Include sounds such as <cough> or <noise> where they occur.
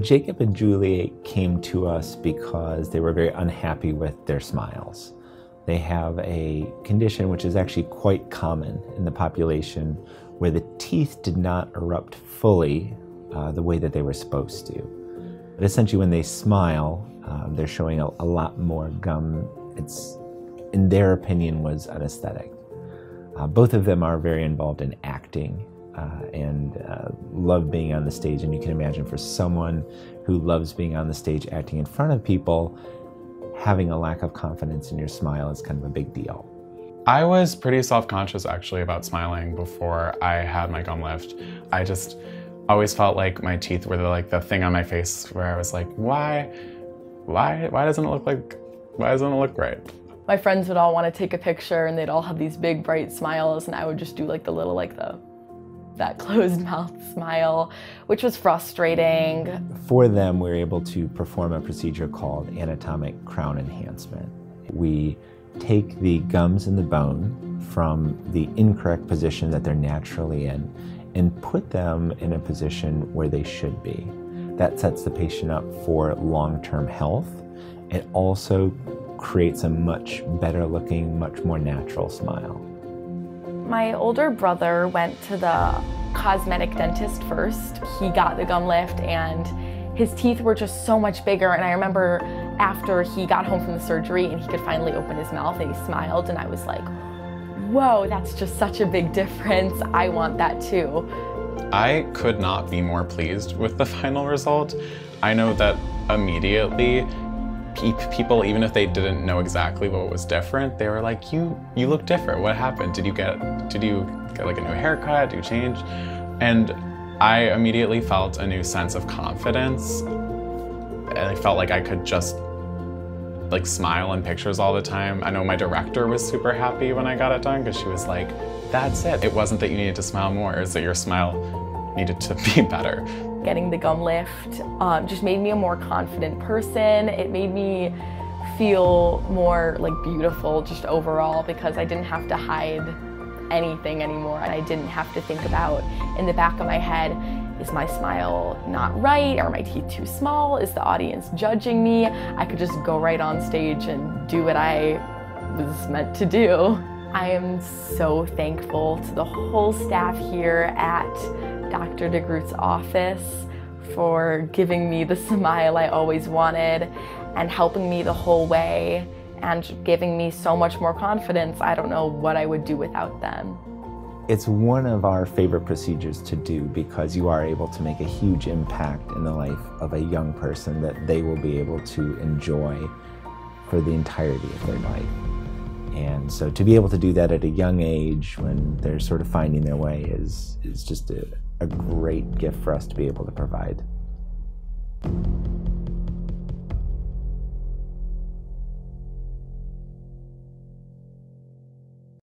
Jacob and Juliet came to us because they were very unhappy with their smiles. They have a condition which is actually quite common in the population where the teeth did not erupt fully uh, the way that they were supposed to. But essentially, when they smile, um, they're showing a, a, lot more gum. It's, in their opinion, was an aesthetic. Uh, both of them are very involved in acting uh, and uh, love being on the stage. And you can imagine for someone who loves being on the stage, acting in front of people, having a lack of confidence in your smile is kind of a big deal. I was pretty self-conscious actually about smiling before I had my gum lift. I just always felt like my teeth were the, like the thing on my face where I was like, why, why, why doesn't it look like, why doesn't it look right? My friends would all want to take a picture and they'd all have these big bright smiles and I would just do like the little like the that <laughs> closed mouth smile, which was frustrating. For them, we were able to perform a procedure called anatomic crown enhancement. We take the gums and the bone from the incorrect position that they're naturally in and put them in a position where they should be. That sets the patient up for long-term health. It also creates a much better looking, much more natural smile. My older brother went to the cosmetic dentist first. He got the gum lift and his teeth were just so much bigger and I remember after he got home from the surgery and he could finally open his mouth and he smiled and I was like, whoa, that's just such a big difference. I want that too. I could not be more pleased with the <laughs> final result. I know that immediately people, even if they didn't know exactly what was different, they were like, you, you look different. What happened? Did you get, did you get like a new haircut? Do you change? And I immediately felt a new sense of confidence. And I felt like I could just like smile in pictures all the time. I know my director was super happy when I got it done because she was like, that's it. It wasn't that you needed to smile more, it's that your smile needed to be <laughs> better. Getting the gum lift um, just made me a more confident person. It made me feel more like beautiful just overall because I didn't have to hide anything anymore. I didn't have to think about in the back of my head, is my smile not right? Are my teeth too small? Is the audience judging me? I could just go right on stage and do what I was meant to do. I am so thankful to the whole staff here at Dr. DeGroot's office for giving me the <laughs> smile I always wanted and helping me the whole way and giving me so much more confidence. I don't know what I would do without them. It's one of our favorite procedures to do because you are able to make a huge impact in the life of a young person that they will be able to enjoy for the entirety of their life. And so to be able to do that at a young age when they're sort of finding their way is, is just a, a great gift for us to be able to provide.